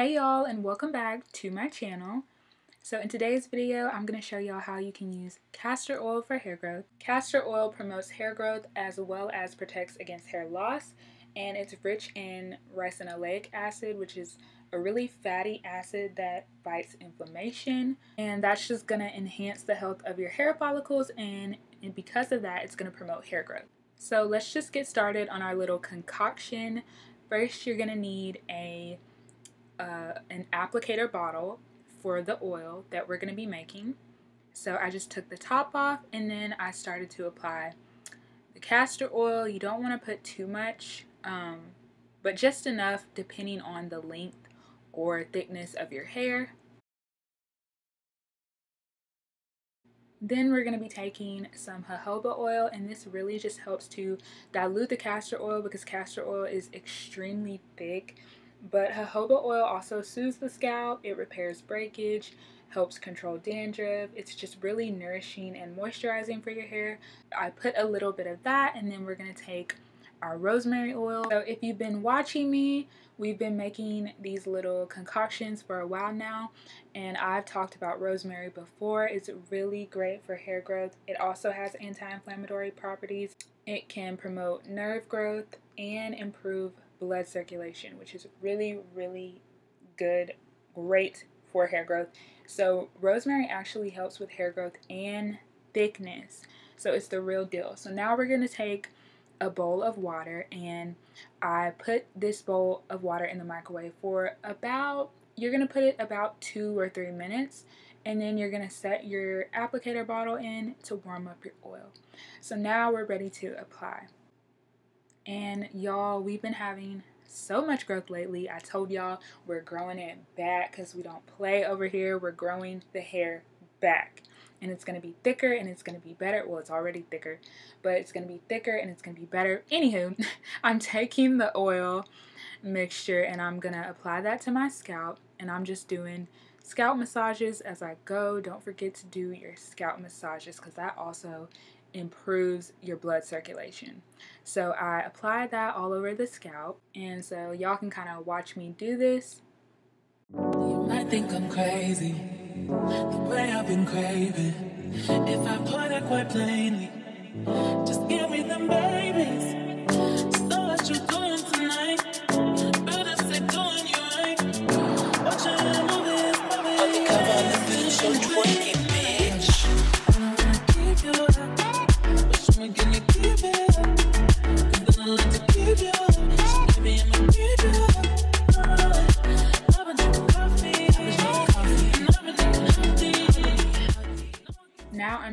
Hey y'all and welcome back to my channel. So in today's video, I'm going to show y'all how you can use castor oil for hair growth. Castor oil promotes hair growth as well as protects against hair loss and it's rich in ricinoleic acid which is a really fatty acid that fights inflammation and that's just going to enhance the health of your hair follicles and, and because of that it's going to promote hair growth. So let's just get started on our little concoction. First you're going to need a uh, an applicator bottle for the oil that we're going to be making. So I just took the top off and then I started to apply the castor oil. You don't want to put too much, um, but just enough depending on the length or thickness of your hair. Then we're going to be taking some jojoba oil and this really just helps to dilute the castor oil because castor oil is extremely thick but jojoba oil also soothes the scalp, it repairs breakage, helps control dandruff. It's just really nourishing and moisturizing for your hair. I put a little bit of that and then we're going to take our rosemary oil. So if you've been watching me, we've been making these little concoctions for a while now and I've talked about rosemary before. It's really great for hair growth. It also has anti-inflammatory properties. It can promote nerve growth and improve blood circulation, which is really, really good, great for hair growth. So rosemary actually helps with hair growth and thickness. So it's the real deal. So now we're going to take a bowl of water and I put this bowl of water in the microwave for about, you're going to put it about two or three minutes and then you're going to set your applicator bottle in to warm up your oil. So now we're ready to apply. And y'all, we've been having so much growth lately. I told y'all we're growing it back because we don't play over here. We're growing the hair back. And it's going to be thicker and it's going to be better. Well, it's already thicker, but it's going to be thicker and it's going to be better. Anywho, I'm taking the oil mixture and I'm going to apply that to my scalp. And I'm just doing scalp massages as I go. Don't forget to do your scalp massages because that also improves your blood circulation. So I apply that all over the scalp and so y'all can kind of watch me do this. You might think I'm crazy, the way I've been craving. If I put it quite plainly, just give me them babies. So you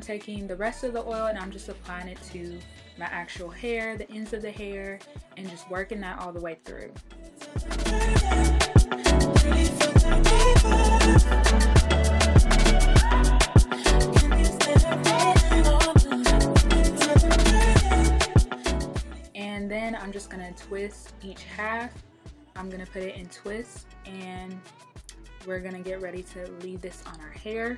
taking the rest of the oil and I'm just applying it to my actual hair, the ends of the hair, and just working that all the way through. And then I'm just gonna twist each half. I'm gonna put it in twists and we're gonna get ready to leave this on our hair.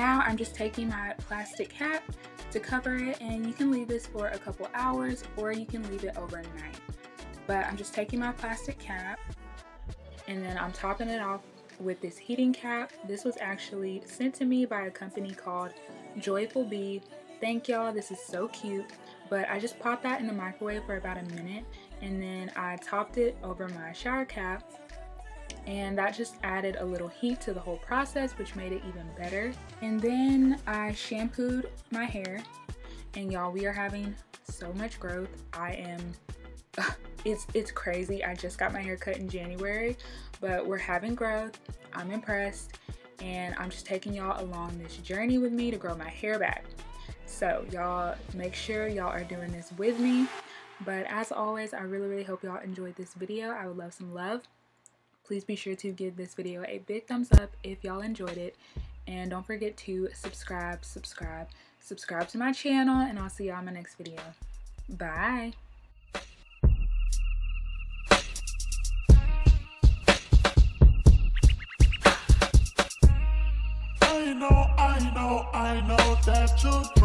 now I'm just taking my plastic cap to cover it and you can leave this for a couple hours or you can leave it overnight. But I'm just taking my plastic cap and then I'm topping it off with this heating cap. This was actually sent to me by a company called Joyful Bee. Thank y'all, this is so cute. But I just popped that in the microwave for about a minute and then I topped it over my shower cap and that just added a little heat to the whole process which made it even better. And then I shampooed my hair and y'all we are having so much growth. I am it's it's crazy. I just got my hair cut in January, but we're having growth. I'm impressed and I'm just taking y'all along this journey with me to grow my hair back. So y'all make sure y'all are doing this with me. But as always, I really, really hope y'all enjoyed this video. I would love some love. Please be sure to give this video a big thumbs up if y'all enjoyed it. And don't forget to subscribe, subscribe, subscribe to my channel. And I'll see y'all in my next video. Bye. I know, I know, I know that you're